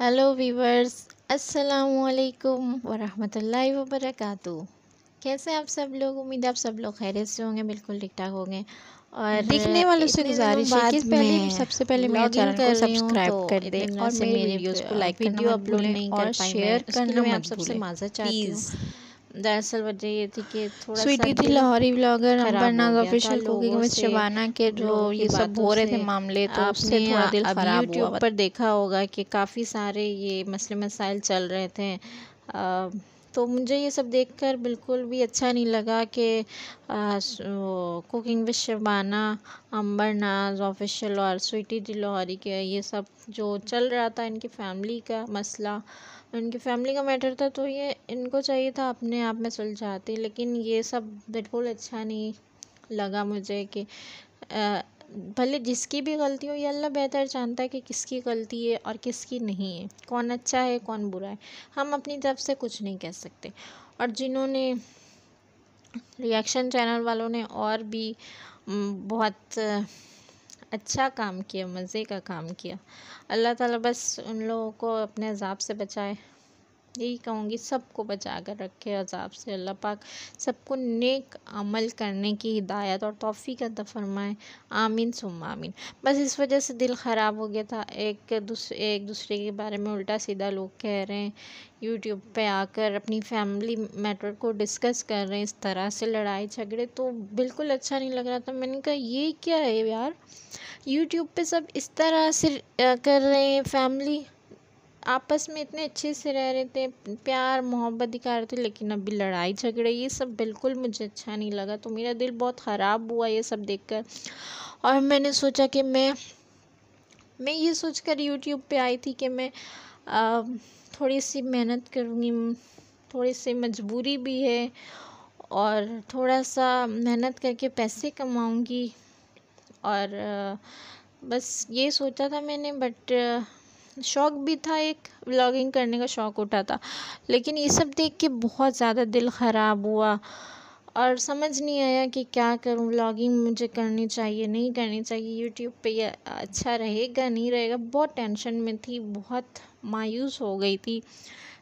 Hello viewers अस्सलाम वालेकुम वरहमतुल्लाहि कैसे आप सब लोग? उम्मीद आप सब लोग खैरियत से होंगे बिल्कुल ठीक ठाक होंगे। और दिखने वालों से गुजारिश है कि पहले सबसे पहले मेरे चैनल को सब्सक्राइब तो कर दें और मेरे वीडियोस को लाइक करना वीडियो अपलोड नहीं और कर शेयर करना मैं मत आप सबसे माजर चाहती हूँ। प्लीज़ दरअसल वजह ये थी कि थोड़ा स्वीटी थी लाहौरी ब्लॉगर खराब अंबरनाज हो गया था ऑफिशियल कुकिंग विद शबाना के जो ये सब हो रहे थे मामले तो उससे थोड़ा दिल खराब यूट्यूब पर देखा होगा कि काफ़ी सारे ये मसले मसाइल चल रहे थे। अ, तो मुझे ये सब देखकर बिल्कुल भी अच्छा नहीं लगा कि कुकिंग विद शबाना अंबर नाज ऑफिशियल और स्वीटी दी लाहौरी के ये सब जो चल रहा था इनकी फैमिली का मसला इनकी फैमिली का मैटर था तो ये इनको चाहिए था अपने आप में सुलझाती, लेकिन ये सब बिल्कुल अच्छा नहीं लगा मुझे कि भले जिसकी भी गलती हो, ये अल्लाह बेहतर जानता है कि किसकी गलती है और किसकी नहीं है। कौन अच्छा है, कौन बुरा है। हम अपनी तरफ़ से कुछ नहीं कह सकते। और जिन्होंने रिएक्शन चैनल वालों ने और भी बहुत अच्छा काम किया, मज़े का काम किया। अल्लाह ताला बस उन लोगों को अपने अजाब से बचाए। यही कहूँगी, सबको बचा कर रखे अजाब से अल्लाह पाक। सबको नेक अमल करने की हिदायत और तौफीक अता फरमाए। आमीन सुम आमीन। बस इस वजह से दिल ख़राब हो गया था। एक दूसरे एक दूसरे के बारे में उल्टा सीधा लोग कह रहे हैं। यूट्यूब पे आकर अपनी फैमिली मैटर को डिस्कस कर रहे हैं। इस तरह से लड़ाई झगड़े तो बिल्कुल अच्छा नहीं लग रहा था। मैंने कहा, ये क्या है यार? यूट्यूब पे सब इस तरह से कर रहे हैं फैमिली आपस में इतने अच्छे से रह रहे थे प्यार मोहब्बत दिखा रहे थे लेकिन अभी लड़ाई झगड़े ये सब बिल्कुल मुझे अच्छा नहीं लगा। तो मेरा दिल बहुत ख़राब हुआ ये सब देखकर। और मैंने सोचा कि मैं मैं ये सोचकर यूट्यूब पे आई थी कि मैं अ, थोड़ी सी मेहनत करूँगी थोड़ी सी मजबूरी भी है और थोड़ा सा मेहनत करके पैसे कमाऊँगी। और बस ये सोचा था मैंने बट शौक़ भी था, एक व्लॉगिंग करने का शौक़ उठा था। लेकिन ये सब देख के बहुत ज़्यादा दिल ख़राब हुआ और समझ नहीं आया कि क्या करूँ व्लॉगिंग मुझे करनी चाहिए, नहीं करनी चाहिए। यूट्यूब पे ये अच्छा रहेगा, नहीं रहेगा, बहुत टेंशन में थी, बहुत मायूस हो गई थी।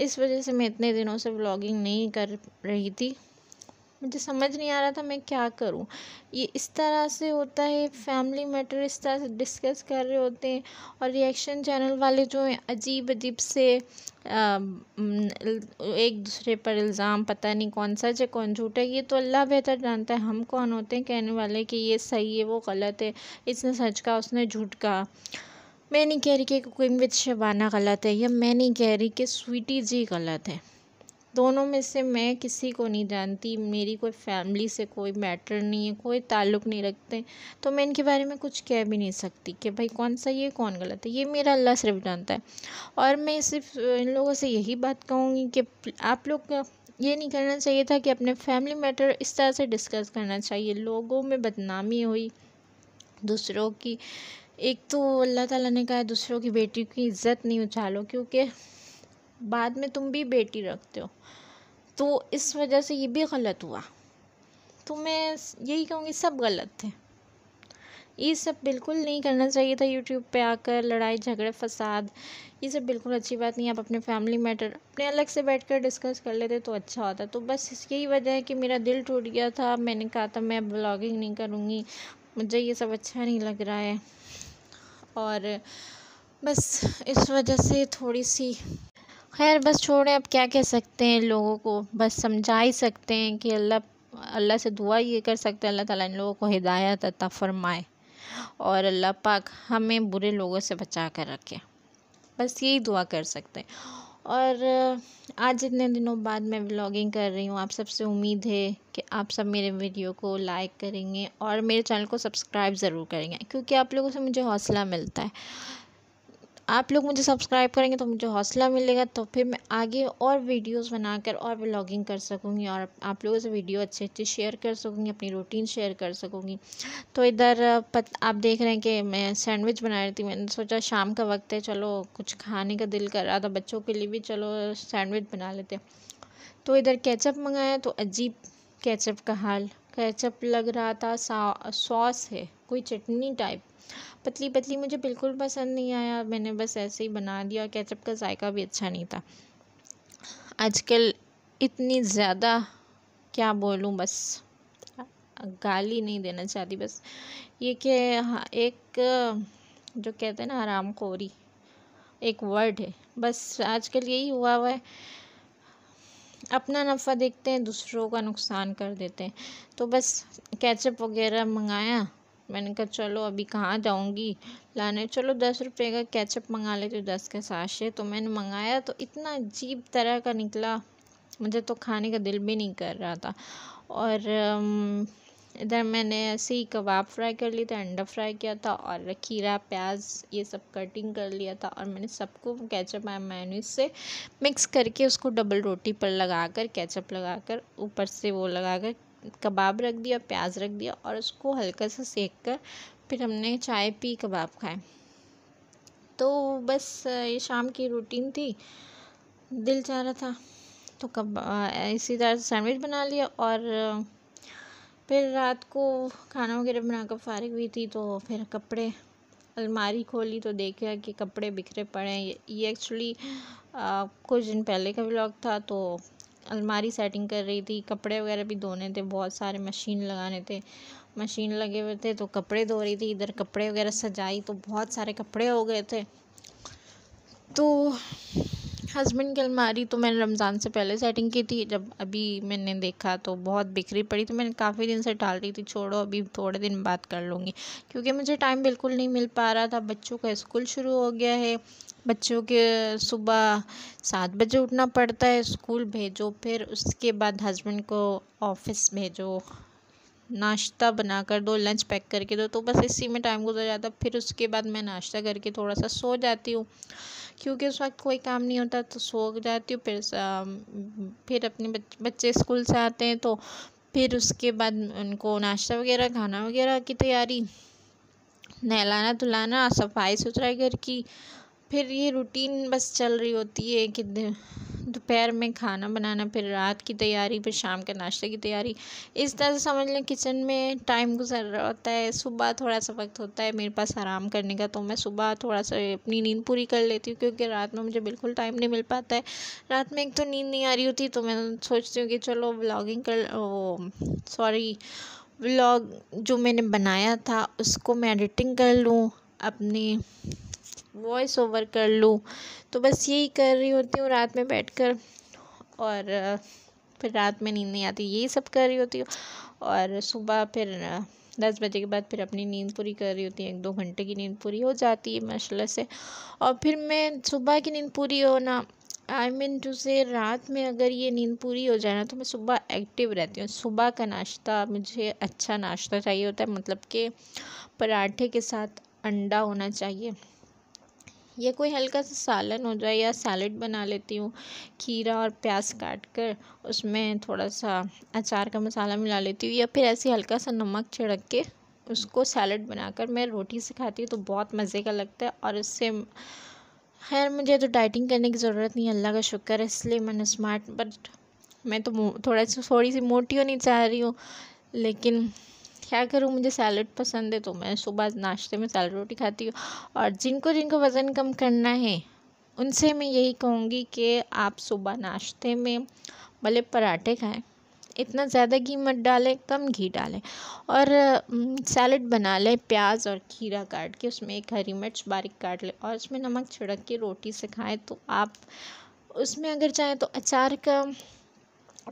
इस वजह से मैं इतने दिनों से व्लॉगिंग नहीं कर रही थी। मुझे समझ नहीं आ रहा था मैं क्या करूँ। ये इस तरह से होता है फैमिली मैटर इस तरह से डिस्कस कर रहे होते हैं और रिएक्शन चैनल वाले जो हैं अजीब अजीब से आ, एक दूसरे पर इल्ज़ाम पता नहीं कौन सच है कौन झूठ है ये तो अल्लाह बेहतर जानता है हम कौन होते हैं कहने वाले कि ये सही है वो गलत है इसने सच कहा उसने झूठ कहा। मैं नहीं कह रही कि कुकिंग विद शबाना गलत है या मैं नहीं कह रही कि स्वीटी जी गलत है। दोनों में से मैं किसी को नहीं जानती, मेरी कोई फैमिली से कोई मैटर नहीं है, कोई ताल्लुक़ नहीं रखते तो मैं इनके बारे में कुछ कह भी नहीं सकती कि भाई कौन सा ये, कौन गलत है। ये मेरा अल्लाह सिर्फ़ जानता है। और मैं सिर्फ़ इन लोगों से यही बात कहूँगी कि आप लोग ये नहीं करना चाहिए था कि अपने फैमिली मैटर इस तरह से डिस्कस करना चाहिए। लोगों में बदनामी हुई, दूसरों की, एक तो अल्लाह ताला ने कहा दूसरों की बेटी की इज़्ज़त नहीं उछालो, क्योंकि बाद में तुम भी बेटी रखते हो। तो इस वजह से ये भी गलत हुआ। तो मैं यही कहूँगी, सब गलत थे। ये सब बिल्कुल नहीं करना चाहिए था यूट्यूब पे आकर लड़ाई, झगड़े, फसाद। ये सब बिल्कुल अच्छी बात नहीं आप अपने फैमिली मैटर अपने अलग से बैठ कर डिस्कस कर लेते तो अच्छा होता। तो बस यही वजह है कि मेरा दिल टूट गया था। मैंने कहा था, मैं ब्लॉगिंग नहीं करूँगी। मुझे ये सब अच्छा नहीं लग रहा है। और बस इस वजह से थोड़ी सी खैर, बस छोड़ें, अब क्या कह सकते हैं लोगों को? बस समझा ही सकते हैं कि अल्लाह अल्लाह से दुआ ये कर सकते हैं, अल्लाह ताला इन लोगों को हिदायत अता फरमाए। और अल्लाह पाक हमें बुरे लोगों से बचा कर रखे। बस यही दुआ कर सकते हैं। और आज इतने दिनों बाद मैं व्लॉगिंग कर रही हूँ। आप सबसे उम्मीद है कि आप सब मेरे वीडियो को लाइक करेंगे और मेरे चैनल को सब्सक्राइब ज़रूर करेंगे, क्योंकि आप लोगों से मुझे हौसला मिलता है। आप लोग मुझे सब्सक्राइब करेंगे तो मुझे हौसला मिलेगा तो फिर मैं आगे और वीडियोस बनाकर और व्लॉगिंग कर सकूँगी और आप लोगों से वीडियो अच्छे अच्छे शेयर कर सकूँगी, अपनी रूटीन शेयर कर सकूँगी। तो इधर, पत, आप देख रहे हैं कि मैं सैंडविच बना रही थी, मैंने सोचा शाम का वक्त है, चलो कुछ खाने का दिल कर रहा था, बच्चों के लिए भी चलो सैंडविच बना लेते तो इधर केचप मंगाया तो अजीब केचप का हाल। केचप लग रहा था सॉस है, कोई चटनी टाइप पतली पतली मुझे बिल्कुल पसंद नहीं आया, मैंने बस ऐसे ही बना दिया केचप का जायका भी अच्छा नहीं था। आजकल इतनी ज़्यादा, क्या बोलूँ बस, गाली नहीं देना चाहती बस। ये कि हाँ एक, जो कहते हैं ना आराम खोरी एक वर्ड है। बस आजकल यही हुआ हुआ है। अपना नफ़ा देखते हैं, दूसरों का नुकसान कर देते हैं। तो बस कैचअप वगैरह मंगाया। मैंने कहा, चलो, अभी कहाँ जाऊँगी? लाने, चलो, दस रुपये का कैचअप मंगा लेती हूँ, दस के साशे तो मैंने मंगाया तो इतना अजीब तरह का निकला। मुझे तो खाने का दिल भी नहीं कर रहा था। और इधर मैंने ऐसे ही कबाब फ्राई कर लिए थे, अंडा फ्राई किया था और खीरा, प्याज, ये सब कटिंग कर लिया था और मैंने सबको कैचअप मैनीस से मिक्स करके उसको डबल रोटी पर लगा कर कैचअप लगा कर ऊपर से वो लगा कर कबाब रख दिया, प्याज रख दिया और उसको हल्का सा सेक कर फिर हमने चाय पी, कबाब खाए। तो बस, ये शाम की रूटीन थी। दिल चाह रहा था तो कब, इसी तरह सैंडविच बना लिया और फिर रात को खाना वगैरह बनाकर फारिग हुई थी तो फिर कपड़े, अलमारी खोली तो देखा कि कपड़े बिखरे पड़े हैं। ये एक्चुअली कुछ दिन पहले का व्लॉग था तो अलमारी सेटिंग कर रही थी। कपड़े वगैरह भी धोने थे, बहुत सारे मशीन लगाने थे। मशीन लगे हुए थे तो कपड़े धो रही थी। इधर कपड़े वगैरह सजाई तो बहुत सारे कपड़े हो गए थे। तो हस्बैंड की अलमारी तो मैंने रमज़ान से पहले सेटिंग की थी। जब अभी मैंने देखा तो बहुत बिखरी पड़ी तो मैंने काफ़ी दिन से टाल रही थी, छोड़ो, अभी थोड़े दिन बात कर लूँगी। क्योंकि मुझे टाइम बिल्कुल नहीं मिल पा रहा था। बच्चों का स्कूल शुरू हो गया है। बच्चों के सुबह सात बजे उठना पड़ता है। स्कूल भेजो, फिर उसके बाद हस्बैंड को ऑफ़िस भेजो। नाश्ता बना कर दो लंच पैक करके दो तो बस इसी में टाइम गुजर जाता। फिर उसके बाद मैं नाश्ता करके थोड़ा सा सो जाती हूँ। क्योंकि उस वक्त कोई काम नहीं होता तो सो जाती हूँ। फिर फिर अपने बच्चे स्कूल से आते हैं तो फिर उसके बाद उनको नाश्ता वगैरह, खाना वगैरह की तैयारी, नहलाना धुलाना, सफ़ाई सुथराई घर की। फिर ये रूटीन बस चल रही होती है कि दोपहर में खाना बनाना, फिर रात की तैयारी, फिर शाम के नाश्ते की तैयारी। इस तरह से समझ लें किचन में टाइम गुजर रहा होता है। सुबह थोड़ा सा वक्त होता है मेरे पास आराम करने का तो मैं सुबह थोड़ा सा अपनी नींद पूरी कर लेती हूँ, क्योंकि रात में मुझे बिल्कुल टाइम नहीं मिल पाता है। रात में एक तो नींद नहीं आ रही होती तो मैं सोचती हूँ कि चलो ब्लॉगिंग कर वो सॉरी व्लॉग जो मैंने बनाया था, उसको मैं एडिटिंग कर लूँ, अपनी वॉइस ओवर कर लूँ। तो बस यही कर रही होती हूँ, रात में बैठ कर और फिर रात में नींद नहीं आती, यही सब कर रही होती हूँ। और सुबह फिर दस बजे के बाद फिर अपनी नींद पूरी कर रही होती है, एक दो घंटे की नींद पूरी हो जाती है, माशाल्लाह से। और फिर मैं सुबह की नींद पूरी होना आई मीन टू से रात में अगर ये नींद पूरी हो जाए ना तो मैं सुबह एक्टिव रहती हूँ। सुबह का नाश्ता, मुझे अच्छा नाश्ता चाहिए होता है मतलब कि पराठे के साथ अंडा होना चाहिए। या कोई हल्का सा सालन हो जाए या सैलड बना लेती हूँ, खीरा और प्याज काट कर उसमें थोड़ा सा अचार का मसाला मिला लेती हूँ या फिर ऐसे हल्का सा नमक छिड़क के उसको सैलड बनाकर मैं रोटी से खाती हूँ तो बहुत मज़े का लगता है और इससे खैर मुझे तो डाइटिंग करने की ज़रूरत नहीं अल्लाह का शुक्र है इसलिए मैंने स्मार्ट, बट मैं तो थोड़ा सा, थोड़ी सी मोटी होनी चाह रही हूँ, लेकिन क्या करूँ? मुझे सैलड पसंद है तो मैं सुबह नाश्ते में सैलड रोटी खाती हूँ। और जिनको जिनको वज़न कम करना है, उनसे मैं यही कहूँगी कि आप सुबह नाश्ते में भले पराठे खाएँ, इतना ज़्यादा घी मत डालें, कम घी डालें। और सैलड बना लें, प्याज और खीरा काट के, उसमें एक हरी मिर्च बारीक काट लें और उसमें नमक छिड़क के रोटी से खाएँ तो आप उसमें अगर चाहें तो अचार का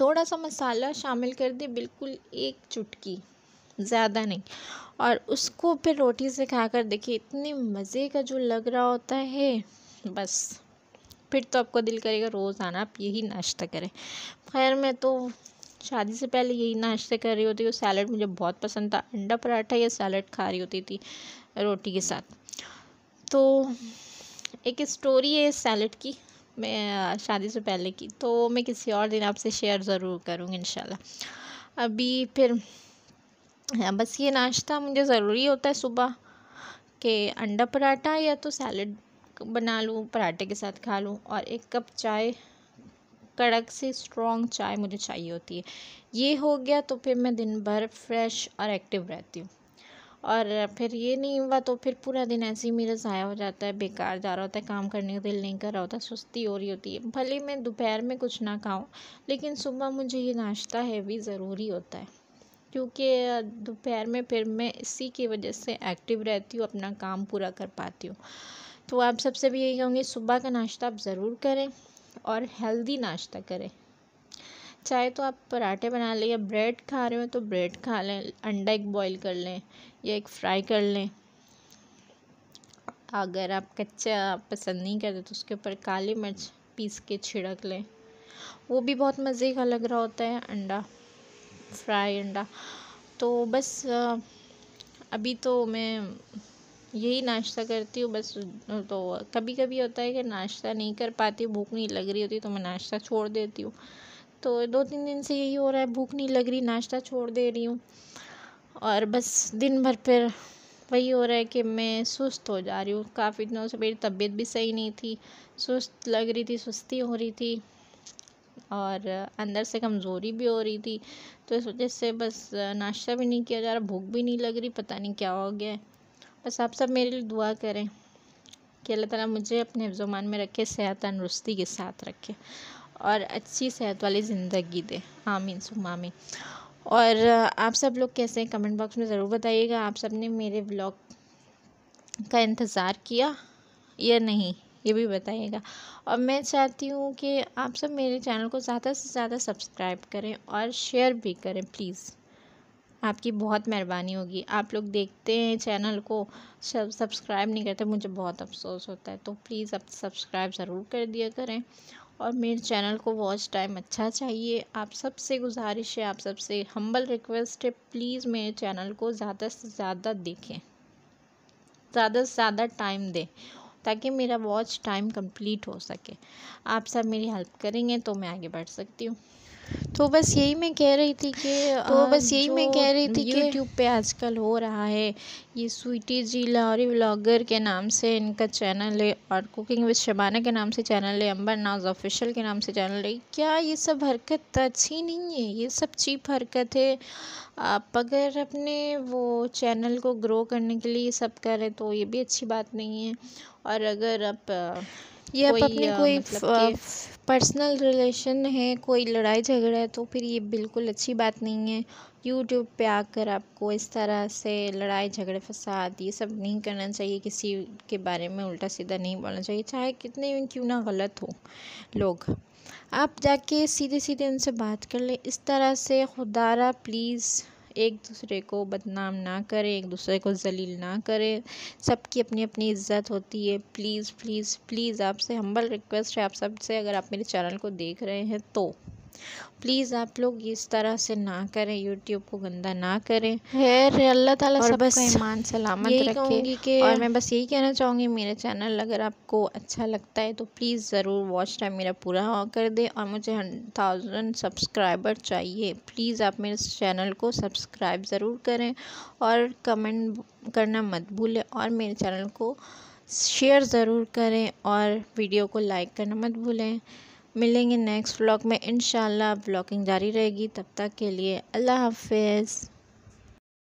थोड़ा सा मसाला शामिल कर दें, बिल्कुल एक चुटकी। ज़्यादा नहीं। और उसको फिर रोटी से खाकर देखिए, इतने मज़े का जो लग रहा होता है, बस। फिर तो आपको दिल करेगा, रोज़ आना, आप यही नाश्ता करें। खैर, मैं तो शादी से पहले यही नाश्ता कर रही होती हूँ। सैलड मुझे बहुत पसंद था। अंडा पराठा या सैलड खा रही होती थी रोटी के साथ। तो एक स्टोरी है सैलड की, मैं, शादी से पहले की। तो मैं किसी और दिन आपसे शेयर ज़रूर करूँगी, इंशाल्लाह। अभी फिर बस ये नाश्ता मुझे ज़रूरी होता है सुबह के अंडा पराठा या तो सैलड बना लूँ, पराठे के साथ खा लूँ और एक कप चाय, कड़क से स्ट्रॉन्ग चाय मुझे चाहिए होती है। ये हो गया तो फिर मैं दिन भर फ्रेश और एक्टिव रहती हूँ। और फिर ये नहीं हुआ तो फिर पूरा दिन ऐसे ही मेरा ज़ाया हो जाता है, बेकार जा रहा होता है, काम करने का दिल नहीं कर रहा होता, सुस्ती हो रही होती है। भले मैं दोपहर में कुछ ना खाऊं, लेकिन सुबह मुझे ये नाश्ता हैवी ज़रूरी होता है। क्योंकि दोपहर में, फिर मैं इसी की वजह से एक्टिव रहती हूँ, अपना काम पूरा कर पाती हूँ। तो आप सबसे भी यही कहूँगी, सुबह का नाश्ता आप ज़रूर करें और हेल्दी नाश्ता करें। चाहे तो आप पराठे बना लें या ब्रेड खा रहे हो तो ब्रेड खा लें, अंडा एक बॉईल कर लें या एक फ्राई कर लें। अगर आप कच्चा पसंद नहीं करते तो उसके ऊपर काली मिर्च पीस के छिड़क लें। वो भी बहुत मज़े का लग रहा होता है, अंडा। फ्राई अंडा। तो बस अभी तो मैं यही नाश्ता करती हूँ, बस तो कभी कभी होता है कि नाश्ता नहीं कर पाती, भूख नहीं लग रही होती तो मैं नाश्ता छोड़ देती हूँ। तो दो तीन दिन से यही हो रहा है, भूख नहीं लग रही, नाश्ता छोड़ दे रही हूँ। और बस दिन भर फिर वही हो रहा है कि मैं सुस्त हो जा रही हूँ। काफ़ी दिनों से मेरी तबीयत भी सही नहीं थी, सुस्त लग रही थी, सुस्ती हो रही थी। और अंदर से कमज़ोरी भी हो रही थी तो इस वजह से बस नाश्ता भी नहीं किया जा रहा, भूख भी नहीं लग रही, पता नहीं क्या हो गया है। बस आप सब मेरे लिए दुआ करें कि अल्लाह ताला मुझे अपने ज़ुमान में रखे, सेहत तंदरुस्ती के साथ रखे और अच्छी सेहत वाली ज़िंदगी दे। आमीन सुम आमीन। और आप सब लोग कैसे हैं? कमेंट बॉक्स में ज़रूर बताइएगा। आप सबने मेरे ब्लॉग का इंतज़ार किया या नहीं? ये भी बताइएगा। और मैं चाहती हूँ कि आप सब मेरे चैनल को ज़्यादा से ज़्यादा सब्सक्राइब करें और शेयर भी करें, प्लीज़। आपकी बहुत मेहरबानी होगी। आप लोग देखते हैं चैनल को सब्सक्राइब नहीं करते, मुझे बहुत अफसोस होता है। तो प्लीज़ आप सब्सक्राइब ज़रूर कर दिया करें और मेरे चैनल को वॉच टाइम अच्छा चाहिए। आप सबसे गुजारिश है, आप सबसे हम्बल रिक्वेस्ट है, प्लीज़ मेरे चैनल को ज़्यादा से ज़्यादा देखें। ज़्यादा से ज़्यादा टाइम दें। ताकि मेरा वॉच टाइम कंप्लीट हो सके। आप सब मेरी हेल्प करेंगे तो मैं आगे बढ़ सकती हूँ। तो बस यही मैं कह रही थी कि तो बस यही मैं कह रही थी कि यूट्यूब पे आजकल हो रहा है ये स्वीटी जी लाहौरी व्लॉगर के नाम से इनका चैनल है और कुकिंग विद शबाना के नाम से चैनल है अंबर नाज ऑफिशियल के नाम से चैनल है। क्या ये सब हरकत अच्छी नहीं है? ये सब चीप हरकत है। आप अगर अपने वो चैनल को ग्रो करने के लिए सब करें तो ये भी अच्छी बात नहीं है। और अगर आप ये आप अपने कोई मतलब पर्सनल रिलेशन है कोई लड़ाई झगड़ा है तो फिर ये बिल्कुल अच्छी बात नहीं है। यूट्यूब पे आकर आपको इस तरह से लड़ाई झगड़े फसाद ये सब नहीं करना चाहिए किसी के बारे में उल्टा सीधा नहीं बोलना चाहिए चाहे कितने क्यों ना गलत हो लोग। आप जाके सीधे सीधे उनसे बात कर ले इस तरह से खुदारा प्लीज़ एक दूसरे को बदनाम ना करें, एक दूसरे को जलील ना करें। सबकी अपनी अपनी इज़्ज़त होती है। प्लीज़ प्लीज़ प्लीज़, आपसे हम्बल रिक्वेस्ट है। आप सबसे अगर आप मेरे चैनल को देख रहे हैं तो। प्लीज़ आप लोग इस तरह से ना करें यूट्यूब को गंदा ना करें। खैर अल्लाह ताला और बस ईमान सलामत रखे। कि और मैं बस यही कहना चाहूँगी मेरे चैनल अगर आपको अच्छा लगता है तो प्लीज़ ज़रूर वॉच टाइम मेरा पूरा कर दें और मुझे थाउज़ेंड सब्सक्राइबर चाहिए। प्लीज़ आप मेरे चैनल को सब्सक्राइब ज़रूर करें और कमेंट करना मत भूलें और मेरे चैनल को शेयर ज़रूर करें और वीडियो को लाइक करना मत भूलें। मिलेंगे नेक्स्ट व्लॉग में। इन व्लॉगिंग जारी रहेगी। तब तक के लिए अल्लाह हाफिज़।